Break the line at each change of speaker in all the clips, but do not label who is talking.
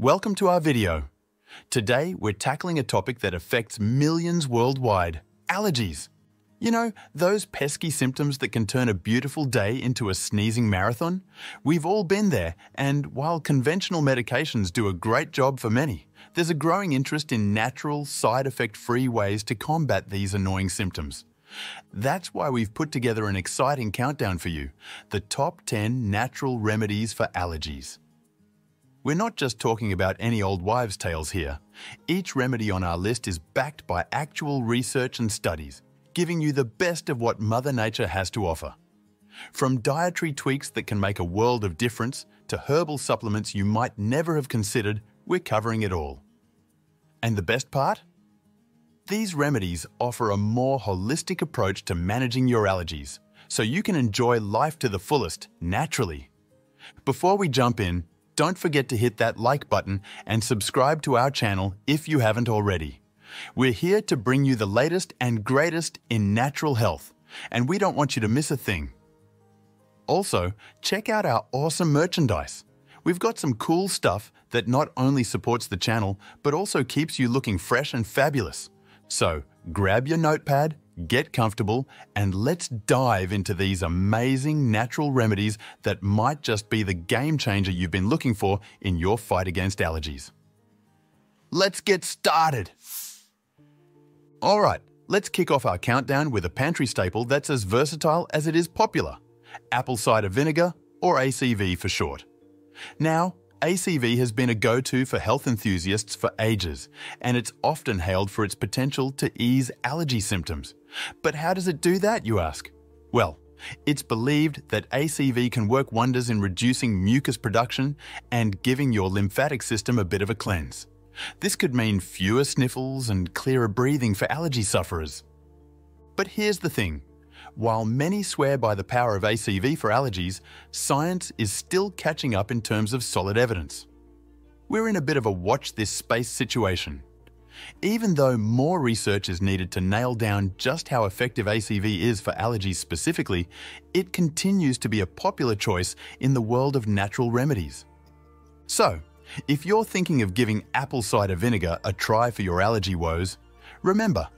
Welcome to our video. Today, we're tackling a topic that affects millions worldwide, allergies. You know, those pesky symptoms that can turn a beautiful day into a sneezing marathon? We've all been there, and while conventional medications do a great job for many, there's a growing interest in natural, side effect free ways to combat these annoying symptoms. That's why we've put together an exciting countdown for you the top 10 natural remedies for allergies. We're not just talking about any old wives' tales here. Each remedy on our list is backed by actual research and studies, giving you the best of what Mother Nature has to offer. From dietary tweaks that can make a world of difference to herbal supplements you might never have considered, we're covering it all. And the best part? These remedies offer a more holistic approach to managing your allergies, so you can enjoy life to the fullest, naturally. Before we jump in, don't forget to hit that like button and subscribe to our channel if you haven't already. We're here to bring you the latest and greatest in natural health, and we don't want you to miss a thing. Also, check out our awesome merchandise. We've got some cool stuff that not only supports the channel, but also keeps you looking fresh and fabulous. So, grab your notepad, get comfortable, and let's dive into these amazing natural remedies that might just be the game changer you've been looking for in your fight against allergies. Let's get started! Alright, let's kick off our countdown with a pantry staple that's as versatile as it is popular apple cider vinegar, or ACV for short. Now, ACV has been a go-to for health enthusiasts for ages, and it's often hailed for its potential to ease allergy symptoms. But how does it do that, you ask? Well, it's believed that ACV can work wonders in reducing mucus production and giving your lymphatic system a bit of a cleanse. This could mean fewer sniffles and clearer breathing for allergy sufferers. But here's the thing. While many swear by the power of ACV for allergies, science is still catching up in terms of solid evidence. We're in a bit of a watch this space situation. Even though more research is needed to nail down just how effective ACV is for allergies specifically, it continues to be a popular choice in the world of natural remedies. So, if you're thinking of giving apple cider vinegar a try for your allergy woes, remember,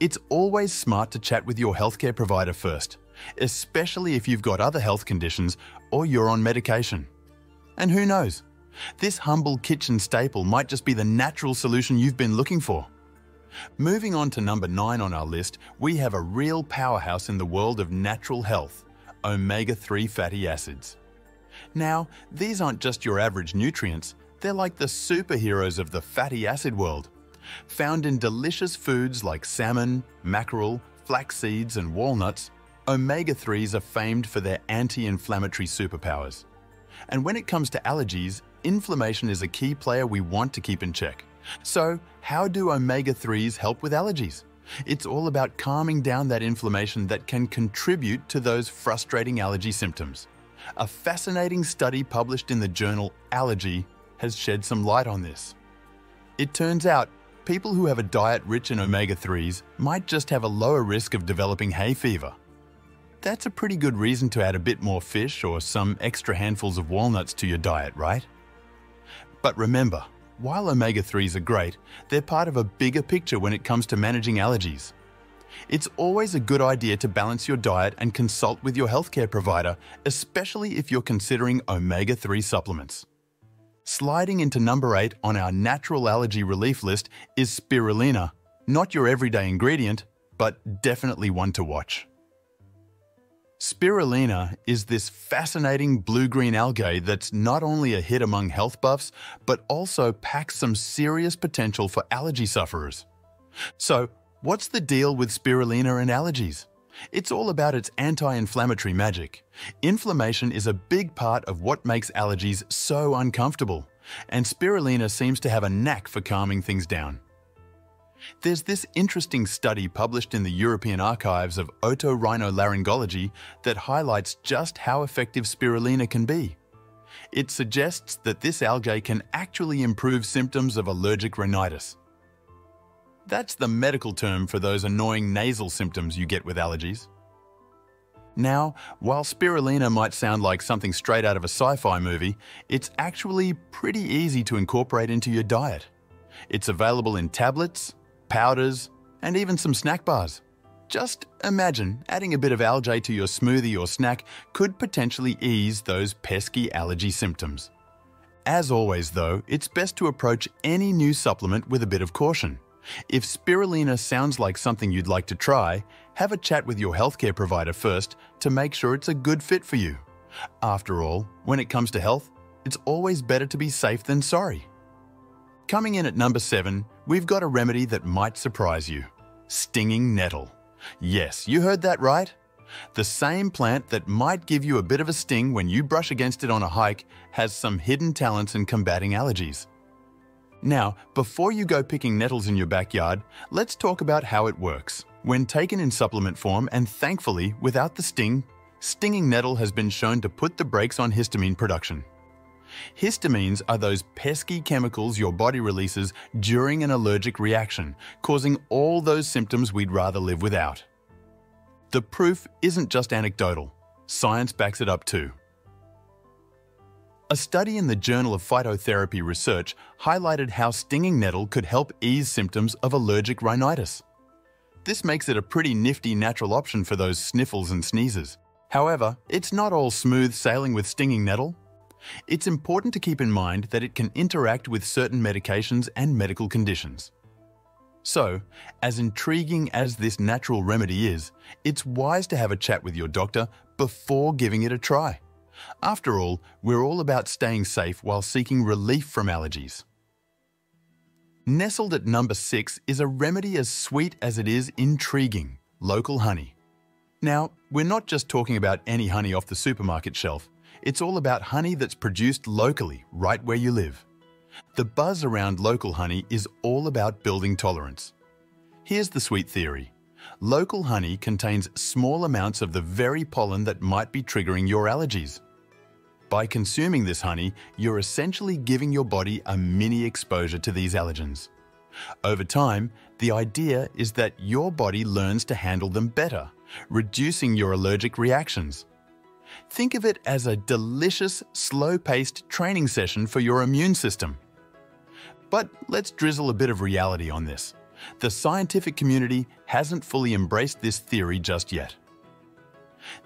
it's always smart to chat with your healthcare provider first, especially if you've got other health conditions or you're on medication. And who knows, this humble kitchen staple might just be the natural solution you've been looking for. Moving on to number 9 on our list, we have a real powerhouse in the world of natural health, omega-3 fatty acids. Now, these aren't just your average nutrients, they're like the superheroes of the fatty acid world. Found in delicious foods like salmon, mackerel, flax seeds and walnuts, omega-3s are famed for their anti-inflammatory superpowers. And when it comes to allergies, inflammation is a key player we want to keep in check. So, how do omega-3s help with allergies? It's all about calming down that inflammation that can contribute to those frustrating allergy symptoms. A fascinating study published in the journal Allergy has shed some light on this. It turns out people who have a diet rich in omega-3s might just have a lower risk of developing hay fever. That's a pretty good reason to add a bit more fish or some extra handfuls of walnuts to your diet, right? But remember, while omega-3s are great, they're part of a bigger picture when it comes to managing allergies. It's always a good idea to balance your diet and consult with your healthcare provider, especially if you're considering omega-3 supplements. Sliding into number 8 on our natural allergy relief list is spirulina, not your everyday ingredient, but definitely one to watch. Spirulina is this fascinating blue-green algae that's not only a hit among health buffs, but also packs some serious potential for allergy sufferers. So, what's the deal with spirulina and allergies? It's all about its anti-inflammatory magic. Inflammation is a big part of what makes allergies so uncomfortable, and spirulina seems to have a knack for calming things down. There's this interesting study published in the European Archives of Otorhinolaryngology that highlights just how effective spirulina can be. It suggests that this algae can actually improve symptoms of allergic rhinitis. That's the medical term for those annoying nasal symptoms you get with allergies. Now, while spirulina might sound like something straight out of a sci-fi movie, it's actually pretty easy to incorporate into your diet. It's available in tablets, powders, and even some snack bars. Just imagine adding a bit of algae to your smoothie or snack could potentially ease those pesky allergy symptoms. As always though, it's best to approach any new supplement with a bit of caution. If spirulina sounds like something you'd like to try, have a chat with your healthcare provider first to make sure it's a good fit for you. After all, when it comes to health, it's always better to be safe than sorry. Coming in at number 7, we've got a remedy that might surprise you. Stinging nettle. Yes, you heard that right. The same plant that might give you a bit of a sting when you brush against it on a hike has some hidden talents in combating allergies. Now, before you go picking nettles in your backyard, let's talk about how it works. When taken in supplement form and thankfully without the sting, stinging nettle has been shown to put the brakes on histamine production. Histamines are those pesky chemicals your body releases during an allergic reaction, causing all those symptoms we'd rather live without. The proof isn't just anecdotal, science backs it up too. A study in the Journal of Phytotherapy Research highlighted how stinging nettle could help ease symptoms of allergic rhinitis. This makes it a pretty nifty natural option for those sniffles and sneezes. However, it's not all smooth sailing with stinging nettle. It's important to keep in mind that it can interact with certain medications and medical conditions. So, as intriguing as this natural remedy is, it's wise to have a chat with your doctor before giving it a try. After all, we're all about staying safe while seeking relief from allergies. Nestled at number 6 is a remedy as sweet as it is intriguing, local honey. Now, we're not just talking about any honey off the supermarket shelf. It's all about honey that's produced locally, right where you live. The buzz around local honey is all about building tolerance. Here's the sweet theory. Local honey contains small amounts of the very pollen that might be triggering your allergies. By consuming this honey, you're essentially giving your body a mini exposure to these allergens. Over time, the idea is that your body learns to handle them better, reducing your allergic reactions. Think of it as a delicious, slow-paced training session for your immune system. But let's drizzle a bit of reality on this. The scientific community hasn't fully embraced this theory just yet.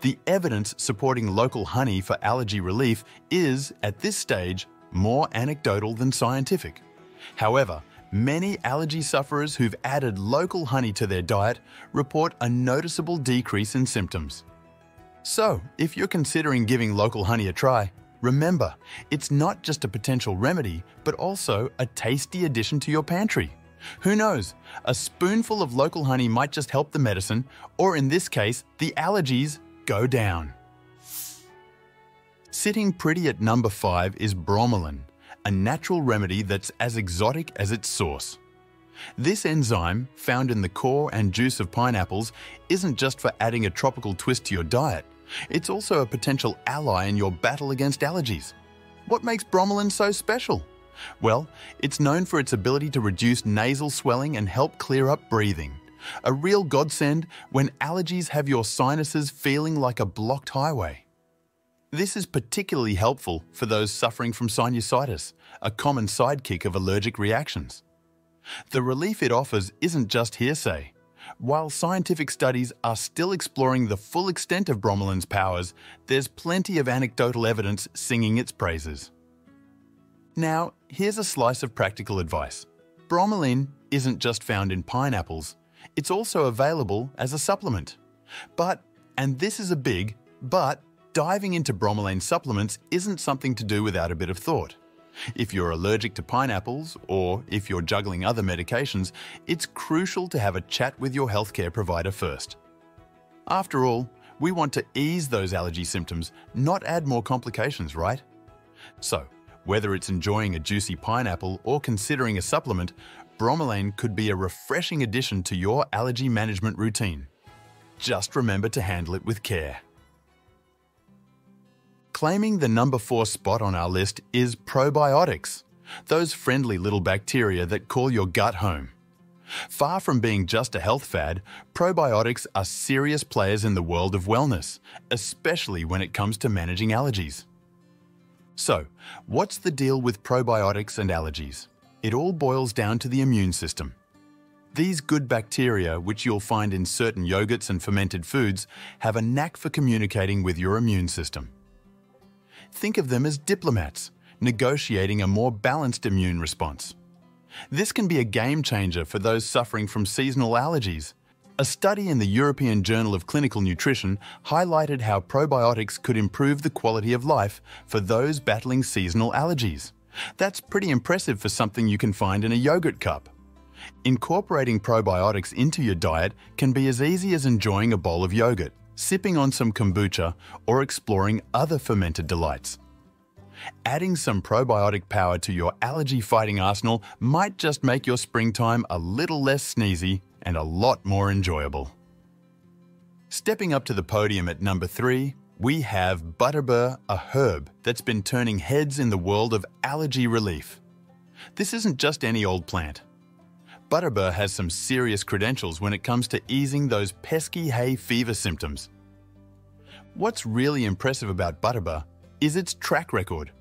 The evidence supporting local honey for allergy relief is, at this stage, more anecdotal than scientific. However, many allergy sufferers who've added local honey to their diet report a noticeable decrease in symptoms. So, if you're considering giving local honey a try, remember, it's not just a potential remedy, but also a tasty addition to your pantry. Who knows, a spoonful of local honey might just help the medicine, or in this case, the allergies go down. Sitting pretty at number 5 is bromelain, a natural remedy that's as exotic as its source. This enzyme, found in the core and juice of pineapples, isn't just for adding a tropical twist to your diet, it's also a potential ally in your battle against allergies. What makes bromelain so special? Well, it's known for its ability to reduce nasal swelling and help clear up breathing. A real godsend when allergies have your sinuses feeling like a blocked highway. This is particularly helpful for those suffering from sinusitis, a common sidekick of allergic reactions. The relief it offers isn't just hearsay. While scientific studies are still exploring the full extent of bromelain's powers, there's plenty of anecdotal evidence singing its praises. Now, here's a slice of practical advice. Bromelain isn't just found in pineapples, it's also available as a supplement. But, and this is a big but, diving into bromelain supplements isn't something to do without a bit of thought. If you're allergic to pineapples, or if you're juggling other medications, it's crucial to have a chat with your healthcare provider first. After all, we want to ease those allergy symptoms, not add more complications, right? So, whether it's enjoying a juicy pineapple or considering a supplement, bromelain could be a refreshing addition to your allergy management routine. Just remember to handle it with care. Claiming the number 4 spot on our list is probiotics, those friendly little bacteria that call your gut home. Far from being just a health fad, probiotics are serious players in the world of wellness, especially when it comes to managing allergies. So, what's the deal with probiotics and allergies? It all boils down to the immune system. These good bacteria, which you'll find in certain yogurts and fermented foods, have a knack for communicating with your immune system. Think of them as diplomats, negotiating a more balanced immune response. This can be a game changer for those suffering from seasonal allergies. A study in the European Journal of Clinical Nutrition highlighted how probiotics could improve the quality of life for those battling seasonal allergies. That's pretty impressive for something you can find in a yogurt cup. Incorporating probiotics into your diet can be as easy as enjoying a bowl of yogurt, sipping on some kombucha, or exploring other fermented delights. Adding some probiotic power to your allergy fighting arsenal might just make your springtime a little less sneezy and a lot more enjoyable. Stepping up to the podium at number 3, we have Butterbur, a herb that's been turning heads in the world of allergy relief. This isn't just any old plant. Butterbur has some serious credentials when it comes to easing those pesky hay fever symptoms. What's really impressive about Butterbur is its track record.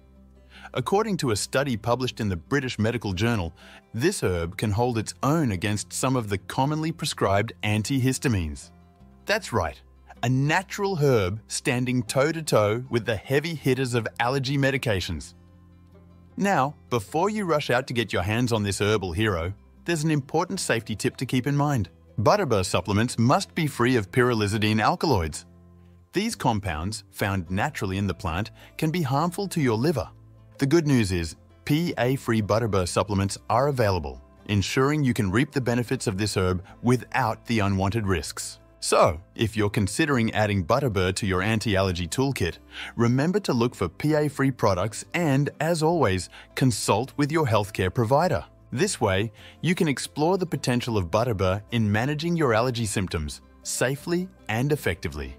According to a study published in the British Medical Journal, this herb can hold its own against some of the commonly prescribed antihistamines. That's right, a natural herb standing toe-to-toe -to -toe with the heavy hitters of allergy medications. Now, before you rush out to get your hands on this herbal hero, there's an important safety tip to keep in mind. Butterbur supplements must be free of pyrrolizidine alkaloids, these compounds, found naturally in the plant, can be harmful to your liver. The good news is, PA-free Butterbur supplements are available, ensuring you can reap the benefits of this herb without the unwanted risks. So, if you're considering adding Butterbur to your anti-allergy toolkit, remember to look for PA-free products and, as always, consult with your healthcare provider. This way, you can explore the potential of Butterbur in managing your allergy symptoms safely and effectively.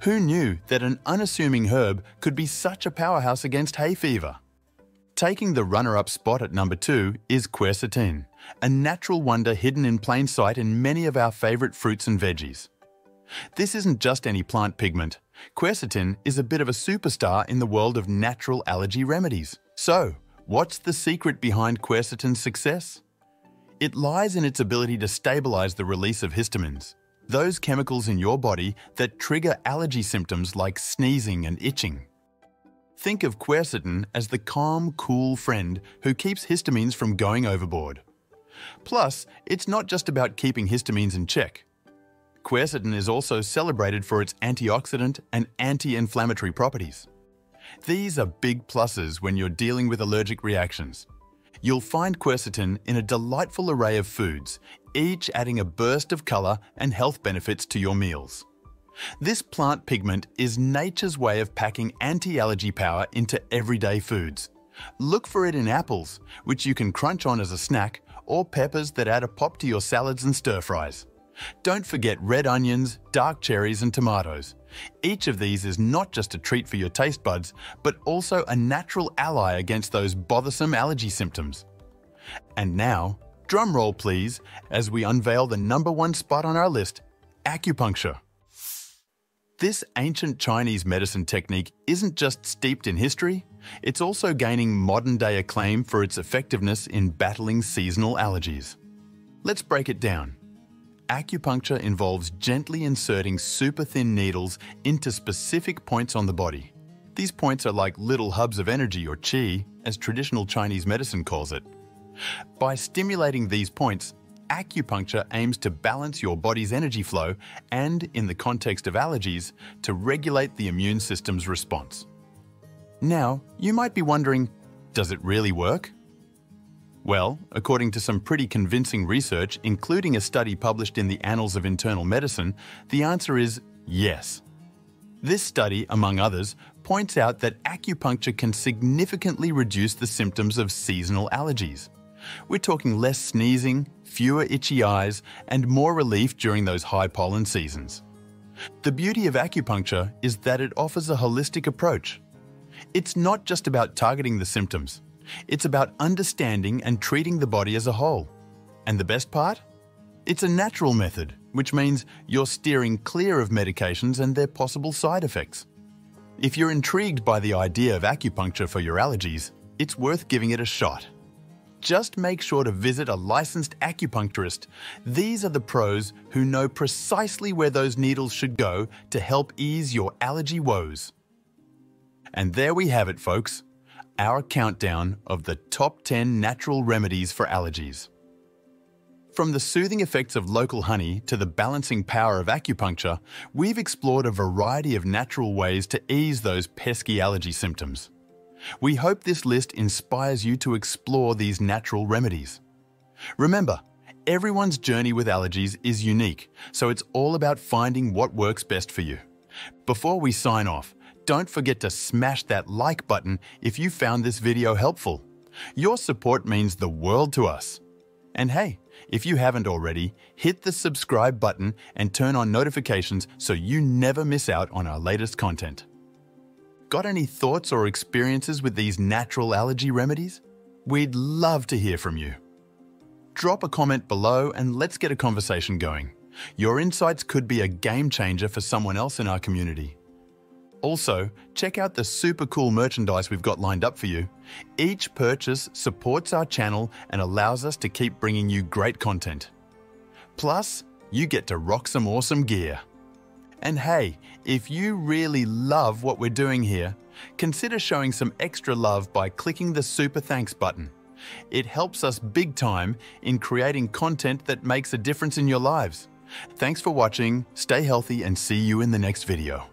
Who knew that an unassuming herb could be such a powerhouse against hay fever? Taking the runner-up spot at number 2 is quercetin, a natural wonder hidden in plain sight in many of our favourite fruits and veggies. This isn't just any plant pigment. Quercetin is a bit of a superstar in the world of natural allergy remedies. So, what's the secret behind quercetin's success? It lies in its ability to stabilize the release of histamines, those chemicals in your body that trigger allergy symptoms like sneezing and itching. Think of quercetin as the calm, cool friend who keeps histamines from going overboard. Plus, it's not just about keeping histamines in check. Quercetin is also celebrated for its antioxidant and anti-inflammatory properties. These are big pluses when you're dealing with allergic reactions, You'll find quercetin in a delightful array of foods, each adding a burst of colour and health benefits to your meals. This plant pigment is nature's way of packing anti-allergy power into everyday foods. Look for it in apples, which you can crunch on as a snack, or peppers that add a pop to your salads and stir-fries. Don't forget red onions, dark cherries and tomatoes. Each of these is not just a treat for your taste buds, but also a natural ally against those bothersome allergy symptoms. And now, drum roll please, as we unveil the number one spot on our list, acupuncture. This ancient Chinese medicine technique isn't just steeped in history, it's also gaining modern-day acclaim for its effectiveness in battling seasonal allergies. Let's break it down acupuncture involves gently inserting super thin needles into specific points on the body. These points are like little hubs of energy or qi, as traditional Chinese medicine calls it. By stimulating these points, acupuncture aims to balance your body's energy flow and, in the context of allergies, to regulate the immune system's response. Now, you might be wondering, does it really work? Well, according to some pretty convincing research, including a study published in the Annals of Internal Medicine, the answer is yes. This study, among others, points out that acupuncture can significantly reduce the symptoms of seasonal allergies. We're talking less sneezing, fewer itchy eyes, and more relief during those high pollen seasons. The beauty of acupuncture is that it offers a holistic approach. It's not just about targeting the symptoms, it's about understanding and treating the body as a whole. And the best part? It's a natural method, which means you're steering clear of medications and their possible side effects. If you're intrigued by the idea of acupuncture for your allergies, it's worth giving it a shot. Just make sure to visit a licensed acupuncturist. These are the pros who know precisely where those needles should go to help ease your allergy woes. And there we have it, folks. Our countdown of the top 10 natural remedies for allergies. From the soothing effects of local honey to the balancing power of acupuncture, we've explored a variety of natural ways to ease those pesky allergy symptoms. We hope this list inspires you to explore these natural remedies. Remember, everyone's journey with allergies is unique, so it's all about finding what works best for you. Before we sign off, don't forget to smash that like button if you found this video helpful. Your support means the world to us. And hey, if you haven't already, hit the subscribe button and turn on notifications so you never miss out on our latest content. Got any thoughts or experiences with these natural allergy remedies? We'd love to hear from you. Drop a comment below and let's get a conversation going. Your insights could be a game changer for someone else in our community. Also, check out the super cool merchandise we've got lined up for you. Each purchase supports our channel and allows us to keep bringing you great content. Plus, you get to rock some awesome gear. And hey, if you really love what we're doing here, consider showing some extra love by clicking the Super Thanks button. It helps us big time in creating content that makes a difference in your lives. Thanks for watching, stay healthy and see you in the next video.